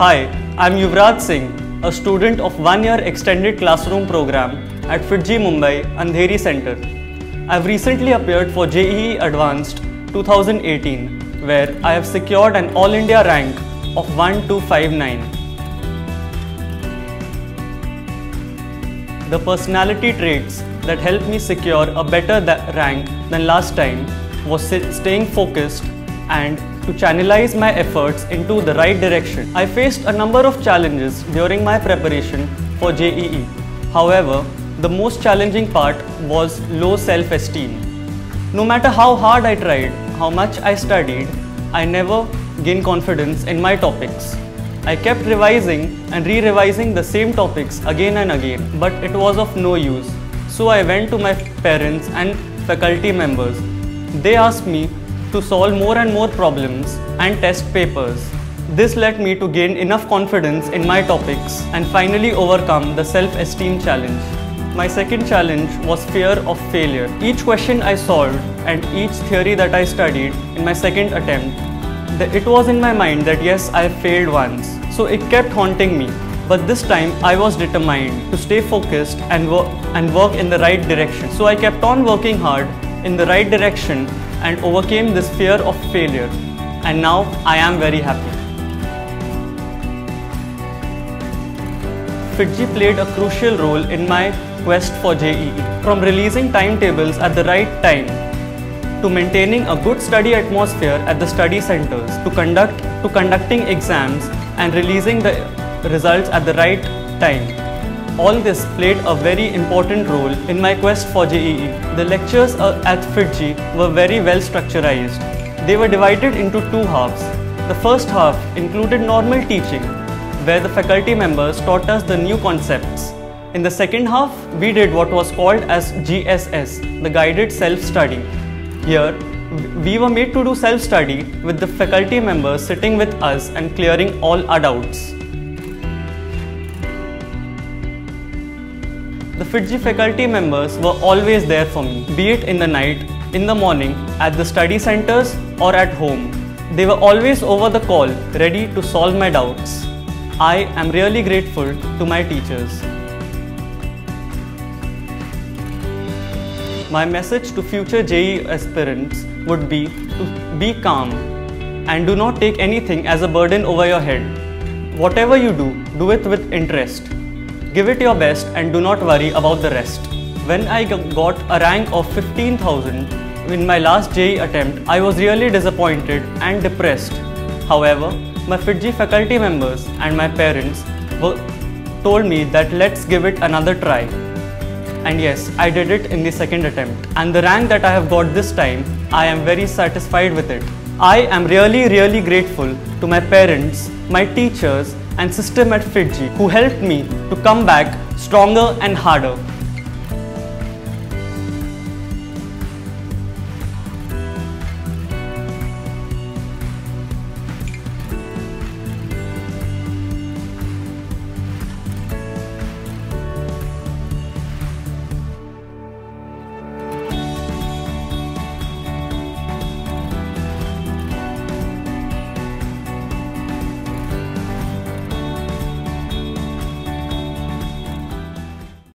Hi, I'm Yuvraj Singh, a student of one year extended classroom program at FIITJEE Mumbai Andheri Center. I've recently appeared for JEE Advanced 2018, where I have secured an All India rank of 1259. The personality traits that helped me secure a better rank than last time was staying focused and to channelize my efforts into the right direction. I faced a number of challenges during my preparation for JEE. However, the most challenging part was low self-esteem. No matter how hard I tried, how much I studied, I never gained confidence in my topics. I kept revising and re-revising the same topics again and again, but it was of no use. So I went to my parents and faculty members. They asked me to solve more and more problems and test papers. This led me to gain enough confidence in my topics and finally overcome the self-esteem challenge. My second challenge was fear of failure. Each question I solved and each theory that I studied in my second attempt, it was in my mind that yes, I failed once. So it kept haunting me. But this time I was determined to stay focused and, and work in the right direction. So I kept on working hard in the right direction and overcame this fear of failure. And now I am very happy. FIITJEE played a crucial role in my quest for JEE. From releasing timetables at the right time, to maintaining a good study atmosphere at the study centers, to, conduct, to conducting exams and releasing the results at the right time. All this played a very important role in my quest for JEE. The lectures uh, at FIITJEE were very well structurized. They were divided into two halves. The first half included normal teaching, where the faculty members taught us the new concepts. In the second half, we did what was called as GSS, the Guided Self-Study. Here, we were made to do self-study with the faculty members sitting with us and clearing all our doubts. The FIITJEE faculty members were always there for me, be it in the night, in the morning, at the study centers or at home. They were always over the call, ready to solve my doubts. I am really grateful to my teachers. My message to future JEE aspirants would be to be calm and do not take anything as a burden over your head. Whatever you do, do it with interest. Give it your best and do not worry about the rest. When I got a rank of 15,000 in my last JEE attempt, I was really disappointed and depressed. However, my FIITJEE faculty members and my parents were, told me that let's give it another try. And yes, I did it in the second attempt. And the rank that I have got this time, I am very satisfied with it. I am really, really grateful to my parents, my teachers, and system at FIITJEE who helped me to come back stronger and harder.